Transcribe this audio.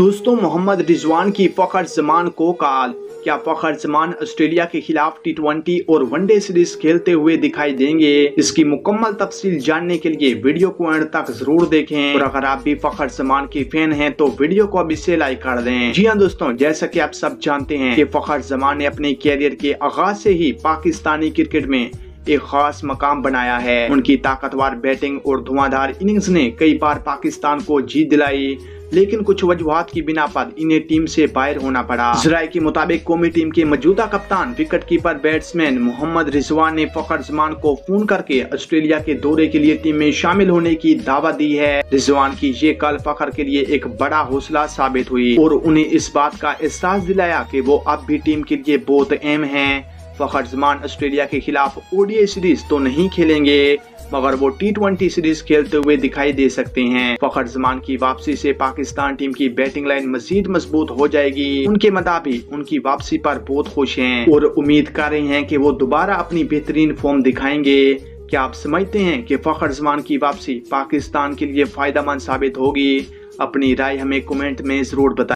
दोस्तों, मोहम्मद रिजवान की फखर जमान को काल। क्या फखर जमान ऑस्ट्रेलिया के खिलाफ टी ट्वेंटी और वनडे सीरीज़ खेलते हुए दिखाई देंगे? इसकी मुकम्मल तफसील जानने के लिए वीडियो को एंड तक ज़रूर देखें। और अगर आप भी फखर जमान की फ़ैन हैं तो वीडियो को अभी से लाइक कर दें। जी हाँ दोस्तों, जैसा कि आप सब जानते हैं कि फखर जमान ने अपने कैरियर के आगाज़ से ही पाकिस्तानी क्रिकेट में एक खास मकाम बनाया है। उनकी ताकतवर बैटिंग और धुआंधार इनिंग्स ने कई बार पाकिस्तान को जीत दिलाई। लेकिन कुछ वजूहत की बिना पर इन्हें टीम से बाहर होना पड़ा। जराये के मुताबिक कौमी टीम के मौजूदा कप्तान wicket keeper batsman Mohammad Rizwan ने फखर जमान को फ़ोन करके ऑस्ट्रेलिया के दौरे के लिए टीम में शामिल होने की दावा दी है। रिजवान की ये कल फखर के लिए एक बड़ा हौसला साबित हुई और उन्हें इस बात का एहसास दिलाया की वो अब भी टीम के लिए बहुत अहम है। फखर जमान ऑस्ट्रेलिया के खिलाफ ओडीआई सीरीज़ तो नहीं खेलेंगे, मगर वो टी सीरीज़ खेलते हुए दिखाई दे सकते हैं। फखर जमान की वापसी से पाकिस्तान टीम की बैटिंग लाइन मजीद मज़बूत हो जाएगी। उनके मुताबिक उनकी वापसी पर बहुत खुश हैं और उम्मीद कर रहे हैं कि वो दोबारा अपनी बेहतरीन फॉर्म दिखाएँगे। क्या आप समझते हैं कि फखर जमान की वापसी पाकिस्तान के लिए फ़ायदा मंद साबित होगी? अपनी राय हमें कमेंट में ज़रूर बताएँ।